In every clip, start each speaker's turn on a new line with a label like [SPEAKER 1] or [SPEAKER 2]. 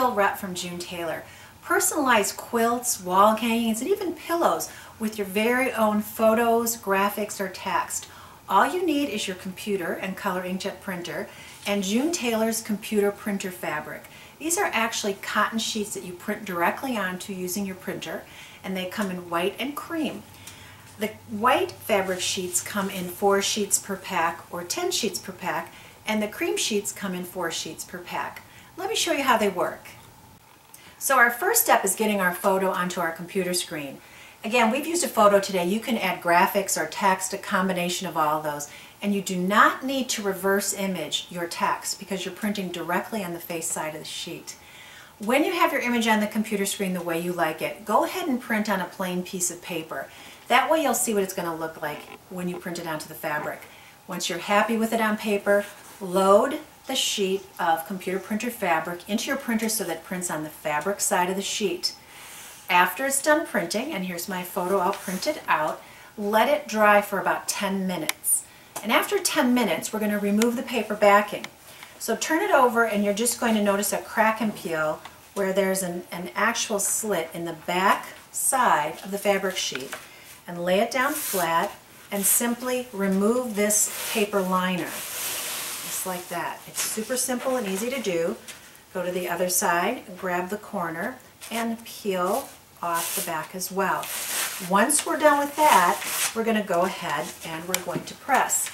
[SPEAKER 1] Jill Rett from June Tailor. Personalize quilts, wall hangings, and even pillows with your very own photos, graphics, or text. All you need is your computer and color inkjet printer and June Tailor's computer printer fabric. These are actually cotton sheets that you print directly onto using your printer and they come in white and cream. The white fabric sheets come in four sheets per pack or 10 sheets per pack and the cream sheets come in four sheets per pack. Let me show you how they work. So our first step is getting our photo onto our computer screen. Again, we've used a photo today. You can add graphics or text, a combination of all of those. And you do not need to reverse image your text because you're printing directly on the face side of the sheet. When you have your image on the computer screen the way you like it, go ahead and print on a plain piece of paper. That way you'll see what it's going to look like when you print it onto the fabric. Once you're happy with it on paper, load the sheet of computer printer fabric into your printer so that it prints on the fabric side of the sheet. After it's done printing, and here's my photo all printed out, let it dry for about 10 minutes. And after 10 minutes, we're going to remove the paper backing. So turn it over and you're just going to notice a crack and peel where there's an, an actual slit in the back side of the fabric sheet. And lay it down flat and simply remove this paper liner. Just like that. It's super simple and easy to do. Go to the other side, grab the corner, and peel off the back as well. Once we're done with that, we're going to go ahead and we're going to press.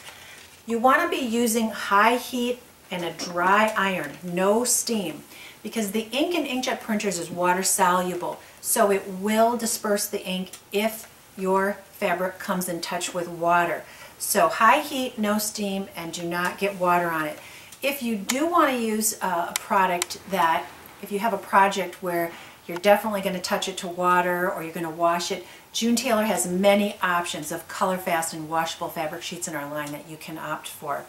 [SPEAKER 1] You want to be using high heat and a dry iron, no steam, because the ink in inkjet printers is water soluble, so it will disperse the ink if your fabric comes in touch with water. So high heat, no steam, and do not get water on it. If you do want to use a product that, if you have a project where you're definitely going to touch it to water or you're going to wash it. June Tailor has many options of color fast and washable fabric sheets in our line that you can opt for.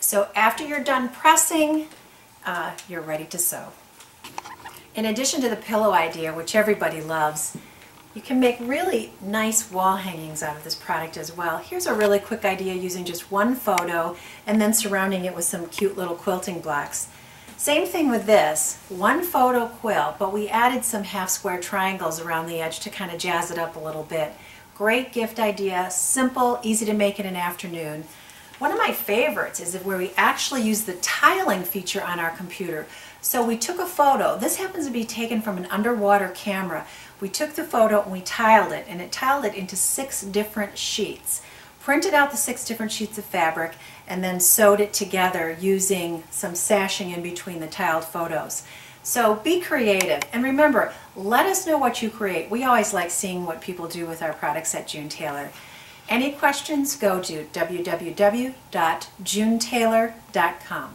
[SPEAKER 1] So after you're done pressing, uh, you're ready to sew. In addition to the pillow idea, which everybody loves, you can make really nice wall hangings out of this product as well. Here's a really quick idea using just one photo and then surrounding it with some cute little quilting blocks. Same thing with this, one photo quilt, but we added some half square triangles around the edge to kind of jazz it up a little bit. Great gift idea, simple, easy to make in an afternoon. One of my favorites is where we actually use the tiling feature on our computer. So we took a photo, this happens to be taken from an underwater camera. We took the photo and we tiled it, and it tiled it into six different sheets printed out the six different sheets of fabric and then sewed it together using some sashing in between the tiled photos. So be creative and remember, let us know what you create. We always like seeing what people do with our products at June Tailor. Any questions, go to www.junetailor.com.